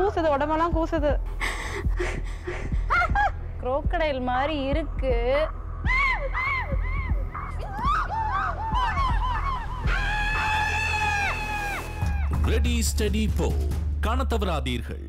கூசுது உடம்பெல்லாம் கூசுது. குரோக்கடைல் மாதிரி இருக்கு. ரெடி ஸ்டடி போ காண தவறாதீர்கள்.